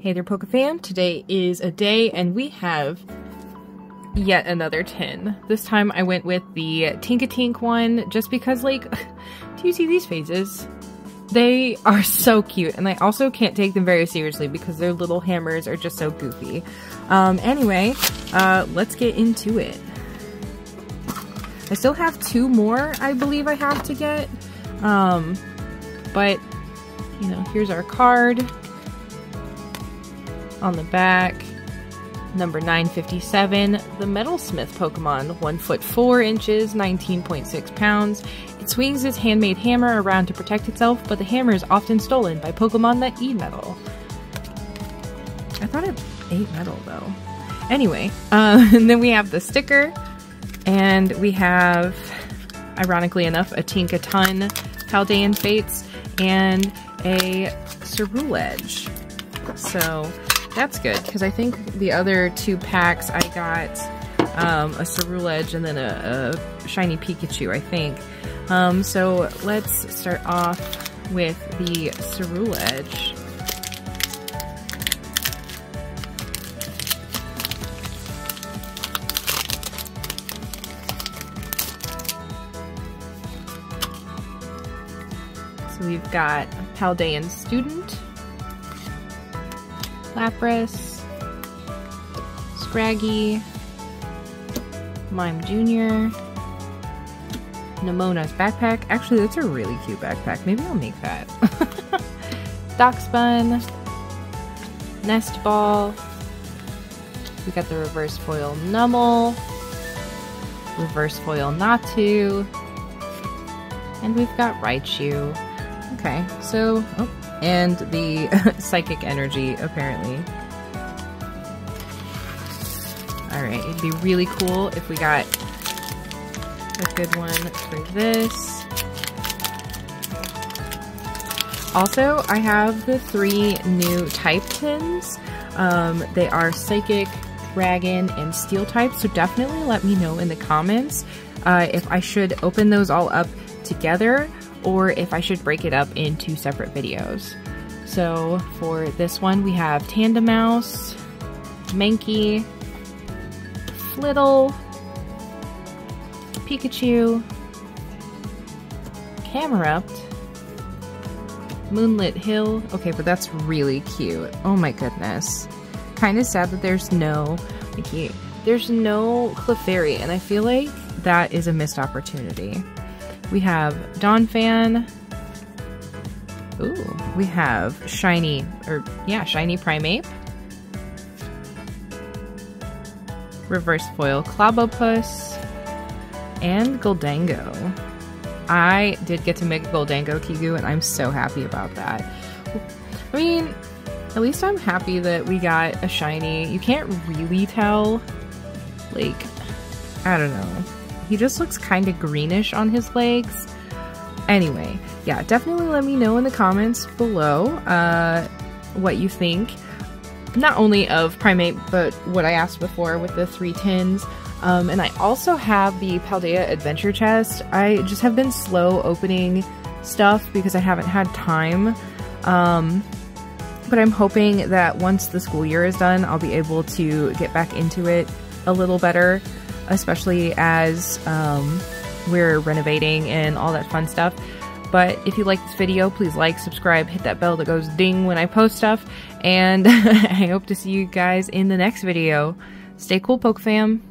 Hey there, Pokefam. Today is a day, and we have yet another tin. This time I went with the Tinkatink one, just because, like, do you see these phases? They are so cute, and I also can't take them very seriously because their little hammers are just so goofy. Um, anyway, uh, let's get into it. I still have two more I believe I have to get, um, but, you know, here's our card on the back. Number 957, the Metalsmith Pokemon, 1 foot 4 inches, 19.6 pounds. It swings its handmade hammer around to protect itself, but the hammer is often stolen by Pokemon that eat metal. I thought it ate metal though. Anyway, uh, and then we have the sticker, and we have, ironically enough, a Tinkaton Paldean Fates and a Ceruledge. So that's good because I think the other two packs I got um, a Ceruledge and then a, a, shiny Pikachu, I think. Um, so let's start off with the Ceruledge. So we've got a Paldean Student, Lapras, Scraggy, Mime Jr., Nemona's backpack. Actually, that's a really cute backpack. Maybe I'll make that. Darkspun, Nest Ball. We got the reverse foil Numel, reverse foil Natu, and we've got Raichu. Okay, so, oh, and the psychic energy, apparently. Alright, it'd be really cool if we got a good one for this. Also, I have the three new type tins. Um, they are Psychic, Dragon, and Steel type, so definitely let me know in the comments uh, if I should open those all up together or if I should break it up into separate videos. So for this one, we have Tandemaus, Mankey, Flittle, Pikachu, Camerupt, Moonlit Hill. Okay, but that's really cute. Oh my goodness. Kind of sad that there's no, like, there's no Clefairy, and I feel like that is a missed opportunity. We have Donphan. Ooh, we have Shiny, or yeah, Shiny Primeape. Reverse Foil Clobbopus. And Gholdengo. I did get to make a Gholdengo Kigu, and I'm so happy about that. I mean, at least I'm happy that we got a shiny. You can't really tell. Like, I don't know. He just looks kind of greenish on his legs. Anyway, yeah, definitely let me know in the comments below uh, what you think. Not only of Primeape, but what I asked before with the three tins. Um, and I also have the Paldea Adventure Chest. I just have been slow opening stuff because I haven't had time. Um, but I'm hoping that once the school year is done, I'll be able to get back into it a little better especially as um, we're renovating and all that fun stuff. But if you like this video, please like, subscribe, hit that bell that goes ding when I post stuff, and I hope to see you guys in the next video. Stay cool, PokeFam!